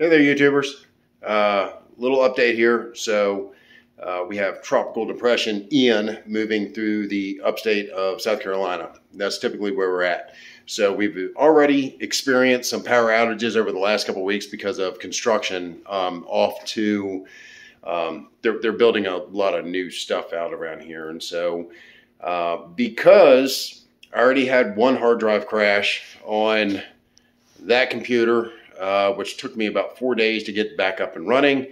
Hey there, YouTubers. Uh, little update here. So, uh, we have tropical depression Ian moving through the upstate of South Carolina. That's typically where we're at. So, we've already experienced some power outages over the last couple weeks because of construction um, off to. Um, they're, they're building a lot of new stuff out around here. And so, uh, because I already had one hard drive crash on that computer uh, which took me about four days to get back up and running.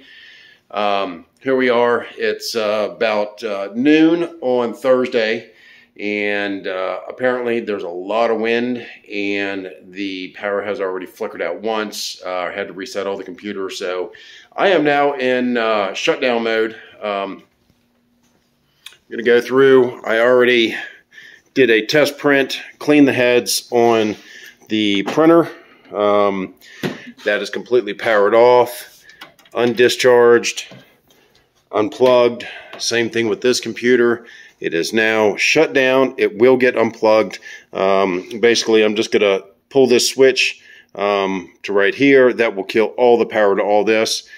Um, here we are. It's uh, about uh, noon on Thursday, and uh, apparently there's a lot of wind, and the power has already flickered out once. Uh, I had to reset all the computers, so I am now in shutdown mode. Um, I'm going to go through. I already did a test print, cleaned the heads on the printer. Um, that is completely powered off, undischarged, unplugged. Same thing with this computer. It is now shut down. It will get unplugged. Um, basically, I'm just going to pull this switch um, to right here. That will kill all the power to all this.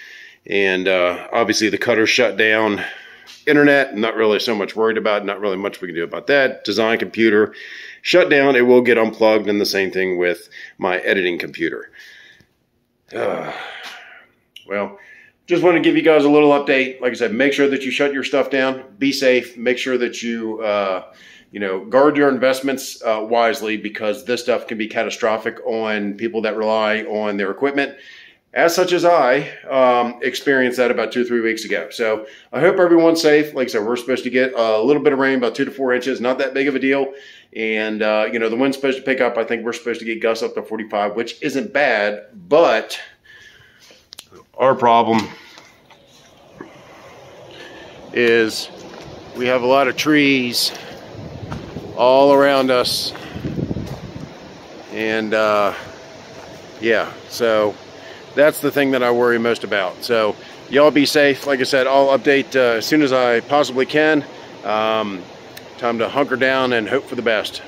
And uh, obviously, the cutter shut down. Internet, not really so much worried about. Not really much we can do about that. Design computer, shut down. It will get unplugged. And the same thing with my editing computer. Well, just want to give you guys a little update. Like I said, make sure that you shut your stuff down. Be safe. Make sure that you, uh, you know, guard your investments uh, wisely because this stuff can be catastrophic on people that rely on their equipment. As such as I um, experienced that about two or three weeks ago. So I hope everyone's safe. Like I said, we're supposed to get a little bit of rain, about two to four inches. Not that big of a deal. And, uh, you know, the wind's supposed to pick up. I think we're supposed to get gusts up to 45, which isn't bad. But our problem is we have a lot of trees all around us. And, uh, yeah, so that's the thing that I worry most about. So y'all be safe. Like I said, I'll update uh, as soon as I possibly can. Um, time to hunker down and hope for the best.